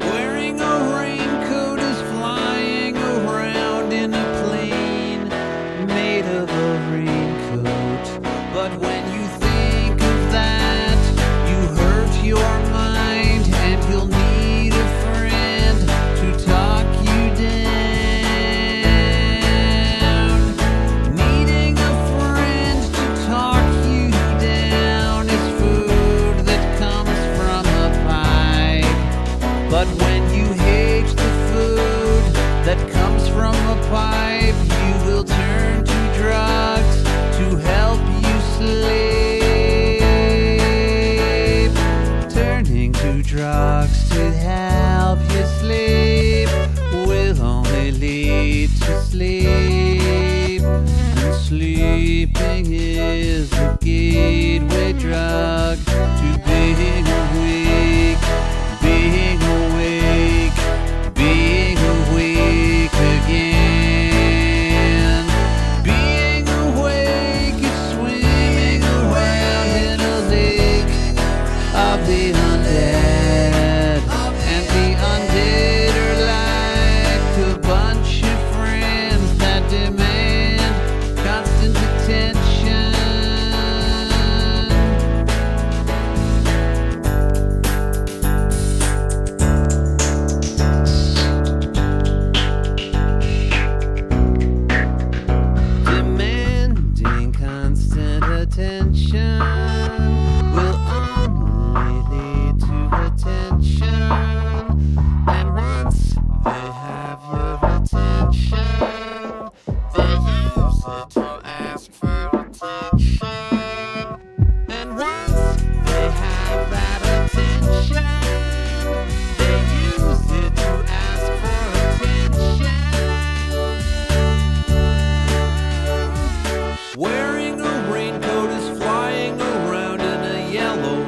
Wearing a raincoat But when you hate the food that comes from a pipe, you will turn to drugs to help you sleep. Turning to drugs to help you sleep will only lead to sleep. And sleeping is a gateway drug.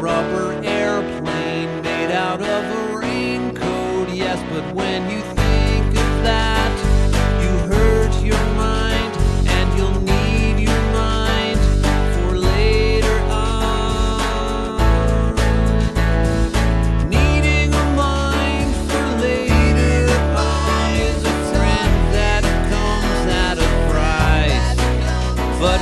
rubber airplane made out of a raincoat. Yes, but when you think of that, you hurt your mind, and you'll need your mind for later on. Needing a mind for later on is a trend that comes at a price. But